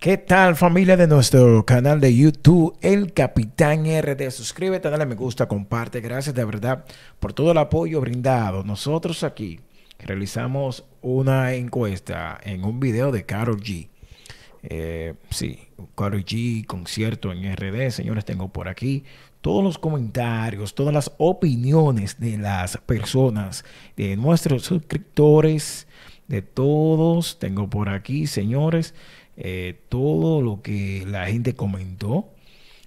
¿Qué tal familia de nuestro canal de YouTube, El Capitán RD? Suscríbete, dale me gusta, comparte. Gracias de verdad por todo el apoyo brindado. Nosotros aquí realizamos una encuesta en un video de Carol G. Eh, sí, Carol G, concierto en RD. Señores, tengo por aquí todos los comentarios, todas las opiniones de las personas, de nuestros suscriptores, de todos. Tengo por aquí, señores. Eh, todo lo que la gente comentó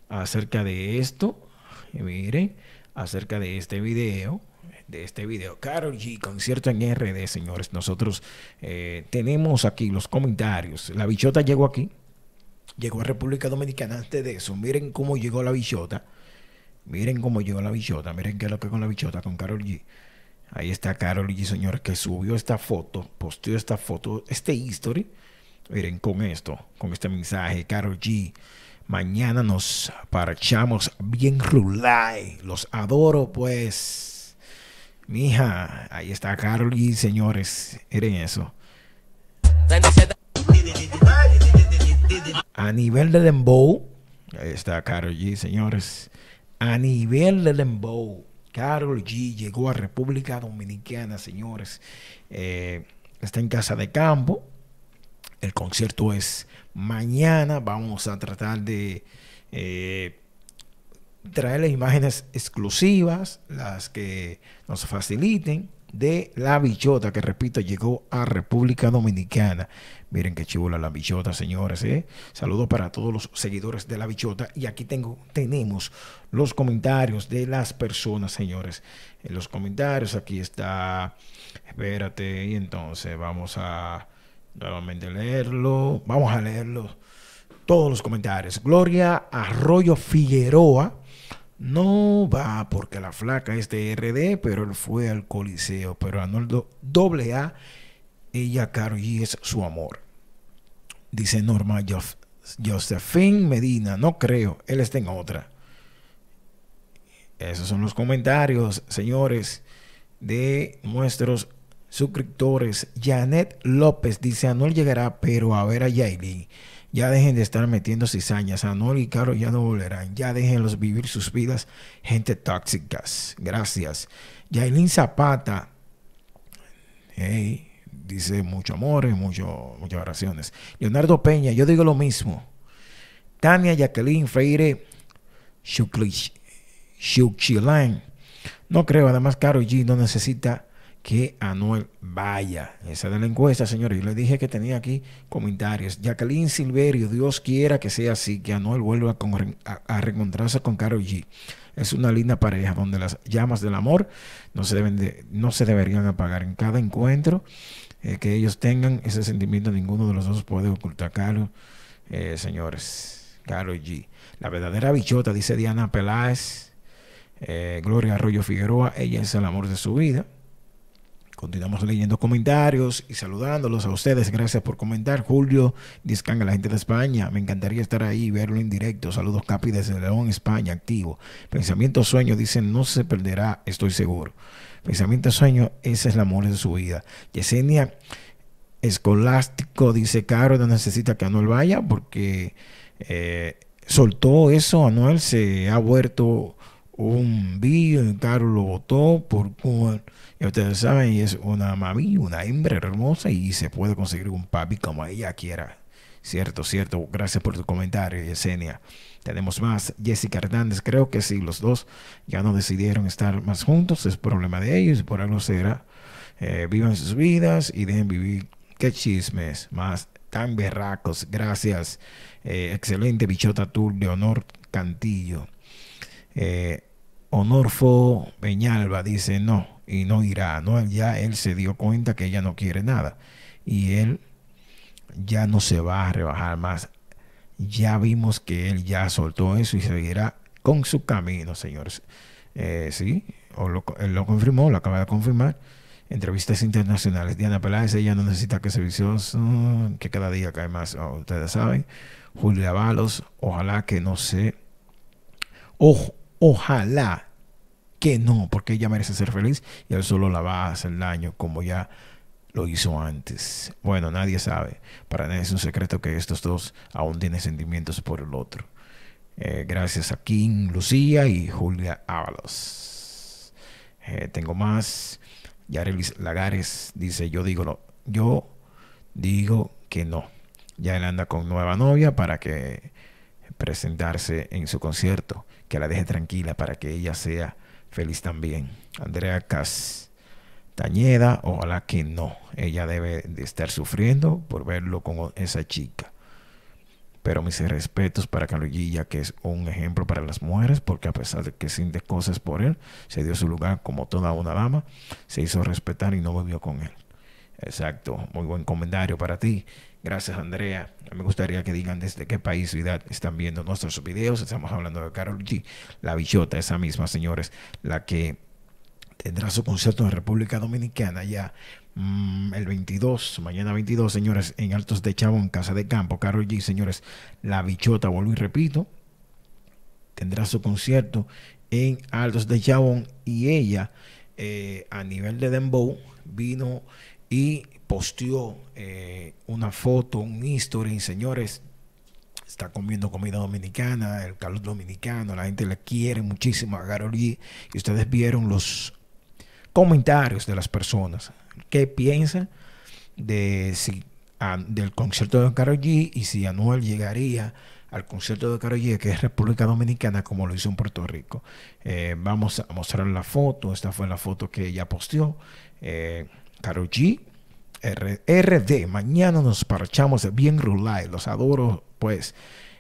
acerca de esto. Miren, acerca de este video. De este video. Carol G, concierto en RD, señores. Nosotros eh, tenemos aquí los comentarios. La bichota llegó aquí. Llegó a República Dominicana antes de eso. Miren cómo llegó la bichota. Miren cómo llegó la bichota. Miren qué es lo que con la bichota, con Carol G. Ahí está Carol G, señores, que subió esta foto, posteó esta foto, este history Miren, con esto, con este mensaje, Carol G. Mañana nos parchamos bien rulay. Los adoro, pues. Mija, ahí está Carol G, señores. Miren eso. A nivel de Dembow, ahí está Carol G, señores. A nivel de Dembow, Carol G llegó a República Dominicana, señores. Eh, está en casa de campo el concierto es mañana. Vamos a tratar de eh, traerles imágenes exclusivas, las que nos faciliten de la bichota, que repito, llegó a República Dominicana. Miren qué chula la bichota, señores. ¿eh? Saludos para todos los seguidores de la bichota. Y aquí tengo, tenemos los comentarios de las personas, señores. En los comentarios, aquí está. Espérate, y entonces vamos a nuevamente leerlo. Vamos a leerlo. Todos los comentarios. Gloria Arroyo Figueroa no va porque la flaca es de RD, pero él fue al Coliseo. Pero Arnoldo A, ella, Caro y es su amor. Dice Norma Josephine Medina, no creo, él está en otra. Esos son los comentarios, señores, de nuestros suscriptores. Janet López dice, Anuel llegará, pero a ver a Yailin. Ya dejen de estar metiendo cizañas. Anuel y Caro ya no volverán. Ya déjenlos vivir sus vidas. Gente tóxicas. Gracias. Yailin Zapata. dice mucho amor y mucho, muchas oraciones. Leonardo Peña, yo digo lo mismo. Tania Jacqueline Freire Shukshilan. No creo, además Caro G no necesita que Anuel vaya. Esa de la encuesta, señores. Yo le dije que tenía aquí comentarios. Jacqueline Silverio, Dios quiera que sea así, que Anuel vuelva a, reencontrarse con Karol G. Es una linda pareja donde las llamas del amor no se, deben de, no se deberían apagar. En cada encuentro eh, que ellos tengan ese sentimiento, ninguno de los dos puede ocultar. Caro, eh, señores, Karol G. La verdadera bichota, dice Diana Peláez, eh, Gloria Arroyo Figueroa, ella es el amor de su vida. Continuamos leyendo comentarios y saludándolos a ustedes. Gracias por comentar. Julio Discan a la gente de España. Me encantaría estar ahí y verlo en directo. Saludos Capi desde León, España, activo. Pensamiento sueño, dicen, no se perderá, estoy seguro. Pensamiento sueño, ese es el amor de su vida. Yesenia Escolástico dice, Caro no necesita que Anuel vaya porque eh, soltó eso. Anuel se ha vuelto un vídeo y Caro lo votó por... y ustedes saben, es una mami, una hembra hermosa y se puede conseguir un papi como ella quiera. Cierto, cierto. Gracias por tu comentario, Yesenia. Tenemos más. Jessica Hernández, creo que sí, los dos ya no decidieron estar más juntos. Es problema de ellos, por algo será. Eh, vivan sus vidas y dejen vivir. Qué chismes más tan berracos. Gracias. Eh, excelente bichota tour Leonor Cantillo. Eh, Honorfo Peñalba dice no y no irá. No, ya él se dio cuenta que ella no quiere nada y él ya no se va a rebajar más. Ya vimos que él ya soltó eso y seguirá con su camino, señores. Eh, sí, o lo, él lo confirmó, lo acaba de confirmar. Entrevistas internacionales. Diana Peláez, ella no necesita que se vicioso, que cada día cae más, oh, ustedes saben. Julia Valos, ojalá que no se... ojalá que no, porque ella merece ser feliz y él solo la va a hacer daño, como ya lo hizo antes. Bueno, nadie sabe. Para nadie es un secreto que estos dos aún tienen sentimientos por el otro. Eh, gracias a King, Lucía y Julia Ábalos. Eh, tengo más. Yarelis Lagares dice, yo digo, no, yo digo que no. Ya él anda con nueva novia para que presentarse en su concierto, que la deje tranquila para que ella sea feliz también. Andrea Castañeda, ojalá que no. Ella debe de estar sufriendo por verlo con esa chica. Pero mis respetos para Carolilla, que es un ejemplo para las mujeres, porque a pesar de que siente cosas por él, se dio su lugar como toda una dama, se hizo respetar y no volvió con él. Exacto, muy buen comentario para ti. Gracias, Andrea. Me gustaría que digan desde qué país ciudad están viendo nuestros videos. Estamos hablando de Carol G, la bichota, esa misma, señores, la que tendrá su concierto en República Dominicana ya mm, el 22, mañana 22, señores, en Altos de Chavo, en Casa de Campo. Carol G, señores, la bichota, vuelvo y repito, tendrá su concierto en Altos de Chabón y ella, eh, a nivel de Dembow, vino y posteó eh, una foto, un history, señores, está comiendo comida dominicana, el calor dominicano, la gente le quiere muchísimo a Karol y ustedes vieron los comentarios de las personas, qué piensan de si del concierto de Karol G y si Anuel llegaría al concierto de Karol que es República Dominicana, como lo hizo en Puerto Rico. Eh, vamos a mostrar la foto, esta fue la foto que ella posteó. Eh, Karol G, RD. Mañana nos parchamos bien Rulay. Los adoro, pues.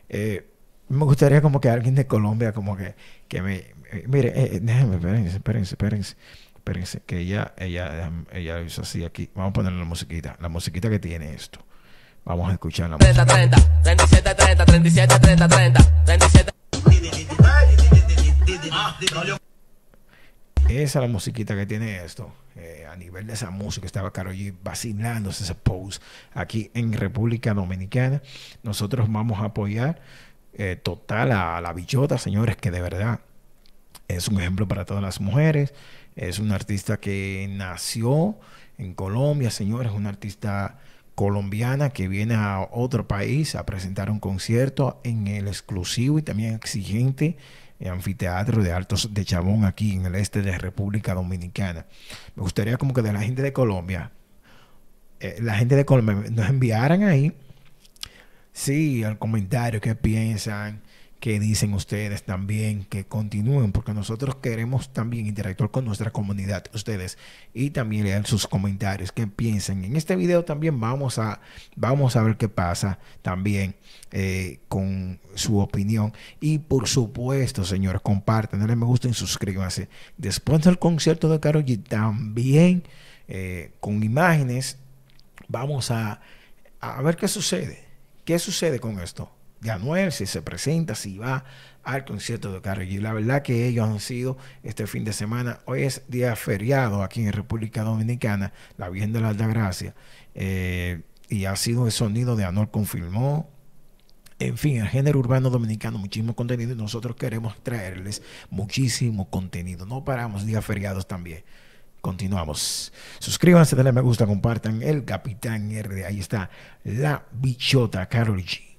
Eh, me gustaría como que alguien de Colombia, como que, que me. Eh, mire, eh, déjenme, espérense, espérense, espérense. Espérense, que ella, ella, ella hizo así aquí. Vamos a ponerle la musiquita. La musiquita que tiene esto. Vamos a escuchar la 30, 30, 37, 30, 37, 30, 30, 37. Esa es la musiquita que tiene esto. Eh, a nivel de esa música estaba Karol G vacilándose ese post aquí en República Dominicana. Nosotros vamos a apoyar eh, total a la bichota, señores, que de verdad es un ejemplo para todas las mujeres. Es un artista que nació en Colombia, señores, una artista colombiana que viene a otro país a presentar un concierto en el exclusivo y también exigente anfiteatro de Altos de Chabón aquí en el este de República Dominicana. Me gustaría como que de la gente de Colombia, eh, la gente de Colombia nos enviaran ahí, sí, al comentario qué piensan, que dicen ustedes también que continúen, porque nosotros queremos también interactuar con nuestra comunidad, ustedes, y también leer sus comentarios, qué piensan. En este video también vamos a, vamos a ver qué pasa también eh, con su opinión. Y por supuesto, señores, compartan, denle me gusta y suscríbanse. Después del concierto de Karol G, también eh, con imágenes, vamos a, a ver qué sucede. ¿Qué sucede con esto? De Anuel, si se presenta, si va al concierto de Karol G. La verdad que ellos han sido este fin de semana, hoy es día feriado aquí en República Dominicana, la Virgen de la Alta Gracia, eh, y ha sido el sonido de Anuel confirmó. En fin, el género urbano dominicano, muchísimo contenido y nosotros queremos traerles muchísimo contenido. No paramos días feriados también. Continuamos. Suscríbanse, denle me gusta, compartan el Capitán R. Ahí está la bichota Karol G.